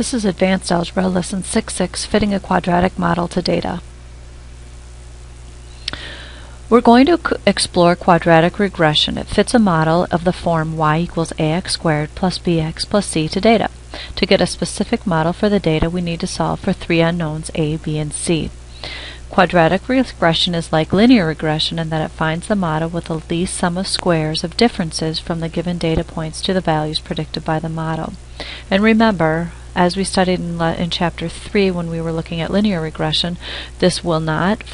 This is Advanced Algebra, Lesson 6-6, Fitting a Quadratic Model to Data. We're going to explore quadratic regression. It fits a model of the form y equals ax squared plus bx plus c to data. To get a specific model for the data, we need to solve for three unknowns a, b, and c. Quadratic regression is like linear regression in that it finds the model with the least sum of squares of differences from the given data points to the values predicted by the model. And remember, as we studied in, in chapter 3 when we were looking at linear regression, this will not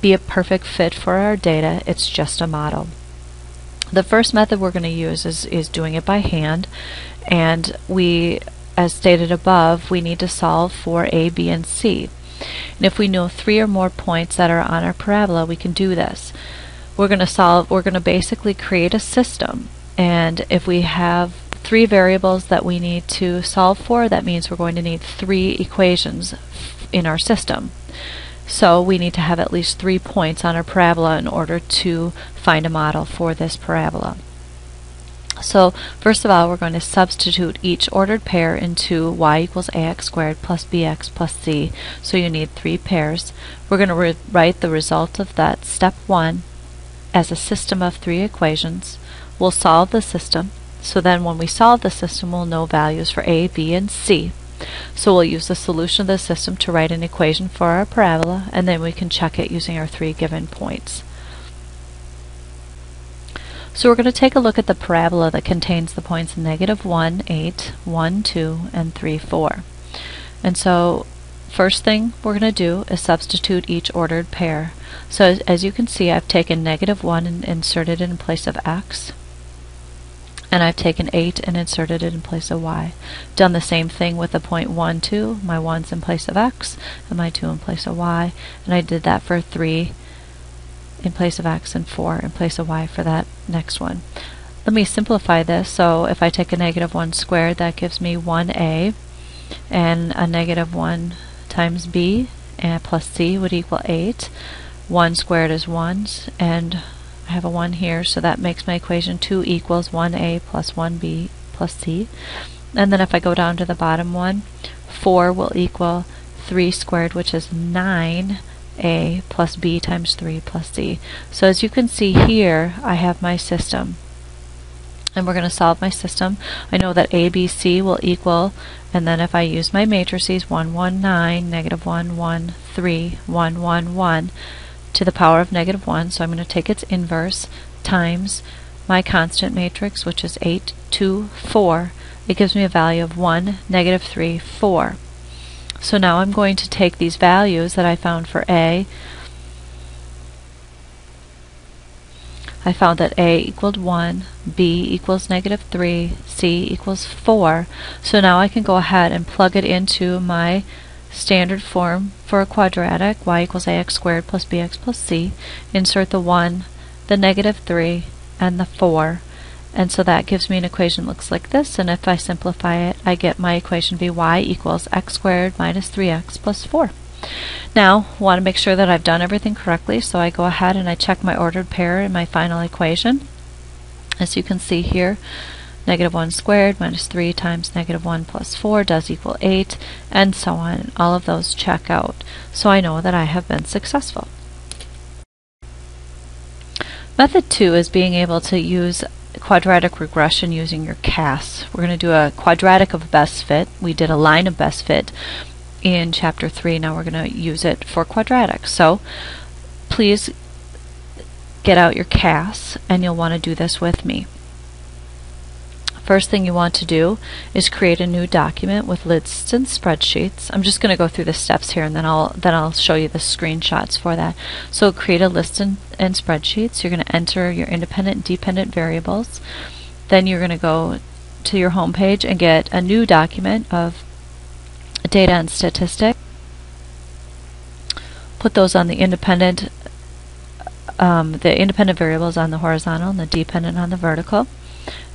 be a perfect fit for our data, it's just a model. The first method we're going to use is, is doing it by hand, and we, as stated above, we need to solve for A, B, and C. And if we know three or more points that are on our parabola, we can do this. We're going to solve, we're going to basically create a system, and if we have three variables that we need to solve for, that means we're going to need three equations in our system. So we need to have at least three points on our parabola in order to find a model for this parabola. So first of all, we're going to substitute each ordered pair into y equals ax squared plus bx plus c. So you need three pairs. We're going to write the result of that step one as a system of three equations. We'll solve the system. So then when we solve the system, we'll know values for A, B, and C. So we'll use the solution of the system to write an equation for our parabola, and then we can check it using our three given points. So we're going to take a look at the parabola that contains the points negative 1, 8, 1, 2, and 3, 4. And so first thing we're going to do is substitute each ordered pair. So as, as you can see, I've taken negative 1 and inserted it in place of x and I've taken 8 and inserted it in place of y. Done the same thing with the point 1, 2, my 1's in place of x, and my 2 in place of y, and I did that for 3 in place of x and 4 in place of y for that next one. Let me simplify this, so if I take a negative 1 squared, that gives me 1a, and a negative 1 times b and plus c would equal 8. 1 squared is 1, and I have a 1 here, so that makes my equation 2 equals 1a plus 1b plus c. And then if I go down to the bottom one, 4 will equal 3 squared, which is 9a plus b times 3 plus c. So as you can see here, I have my system. And we're going to solve my system. I know that ABC will equal, and then if I use my matrices, 1, 1, 9, negative 1, 1, 3, 1, 1, 1, to the power of negative 1, so I'm going to take its inverse times my constant matrix, which is 8, 2, 4. It gives me a value of 1, negative 3, 4. So now I'm going to take these values that I found for A. I found that A equaled 1, B equals negative 3, C equals 4. So now I can go ahead and plug it into my standard form for a quadratic, y equals ax squared plus bx plus c, insert the 1, the negative 3, and the 4. And so that gives me an equation that looks like this, and if I simplify it, I get my equation be y equals x squared minus 3x plus 4. Now, I want to make sure that I've done everything correctly, so I go ahead and I check my ordered pair in my final equation. As you can see here, Negative 1 squared minus 3 times negative 1 plus 4 does equal 8, and so on. All of those check out. So I know that I have been successful. Method 2 is being able to use quadratic regression using your CAS. We're going to do a quadratic of best fit. We did a line of best fit in chapter 3. Now we're going to use it for quadratic. So please get out your CAS and you'll want to do this with me. First thing you want to do is create a new document with lists and spreadsheets. I'm just going to go through the steps here and then I'll then I'll show you the screenshots for that. So create a list and, and spreadsheets. You're going to enter your independent and dependent variables. Then you're going to go to your home page and get a new document of data and statistics. Put those on the independent um, the independent variables on the horizontal and the dependent on the vertical.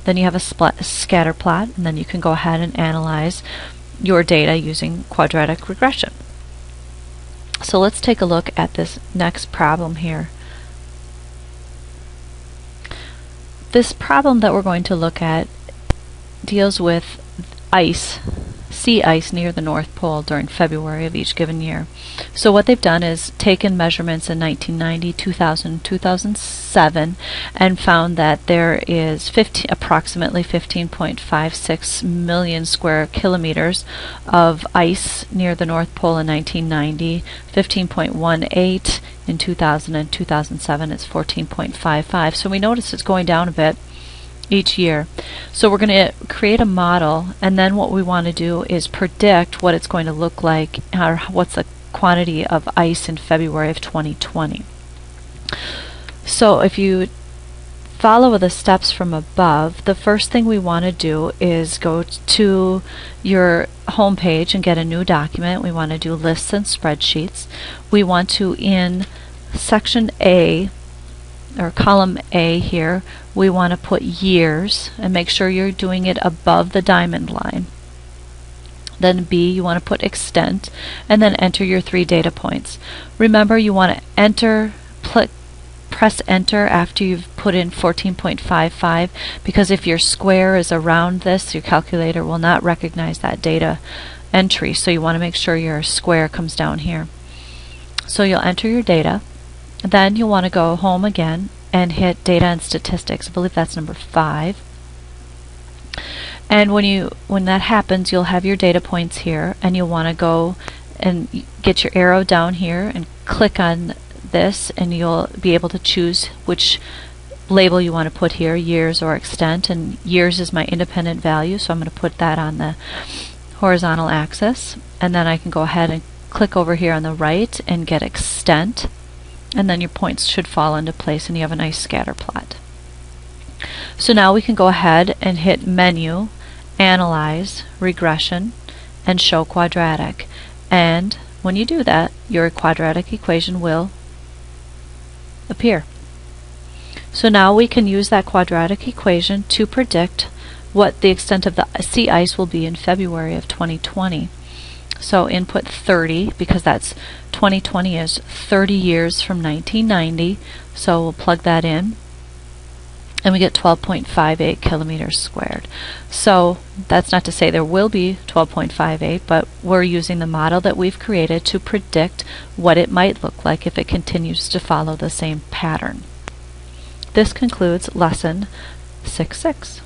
Then you have a scatter plot, and then you can go ahead and analyze your data using quadratic regression. So let's take a look at this next problem here. This problem that we're going to look at deals with ice sea ice near the North Pole during February of each given year. So what they've done is taken measurements in 1990, 2000, 2007 and found that there is 15, approximately 15.56 million square kilometers of ice near the North Pole in 1990, 15.18 in 2000 and 2007 it's 14.55. So we notice it's going down a bit each year. So we're going to create a model and then what we want to do is predict what it's going to look like or what's the quantity of ice in February of 2020. So if you follow the steps from above, the first thing we want to do is go to your home page and get a new document. We want to do lists and spreadsheets. We want to, in section A, or column A here, we want to put years and make sure you're doing it above the diamond line. Then B, you want to put extent, and then enter your three data points. Remember, you want to enter, press enter after you've put in 14.55 because if your square is around this, your calculator will not recognize that data entry. So you want to make sure your square comes down here. So you'll enter your data. Then you'll want to go home again and hit data and statistics. I believe that's number five. And when you when that happens, you'll have your data points here, and you'll want to go and get your arrow down here and click on this, and you'll be able to choose which label you want to put here, years or extent. And years is my independent value, so I'm going to put that on the horizontal axis. And then I can go ahead and click over here on the right and get extent and then your points should fall into place and you have a nice scatter plot. So now we can go ahead and hit Menu, Analyze, Regression, and Show Quadratic. And when you do that, your quadratic equation will appear. So now we can use that quadratic equation to predict what the extent of the sea ice will be in February of 2020. So input 30 because that's 2020 is 30 years from 1990. So we'll plug that in and we get 12.58 kilometers squared. So that's not to say there will be 12.58, but we're using the model that we've created to predict what it might look like if it continues to follow the same pattern. This concludes lesson 6.6.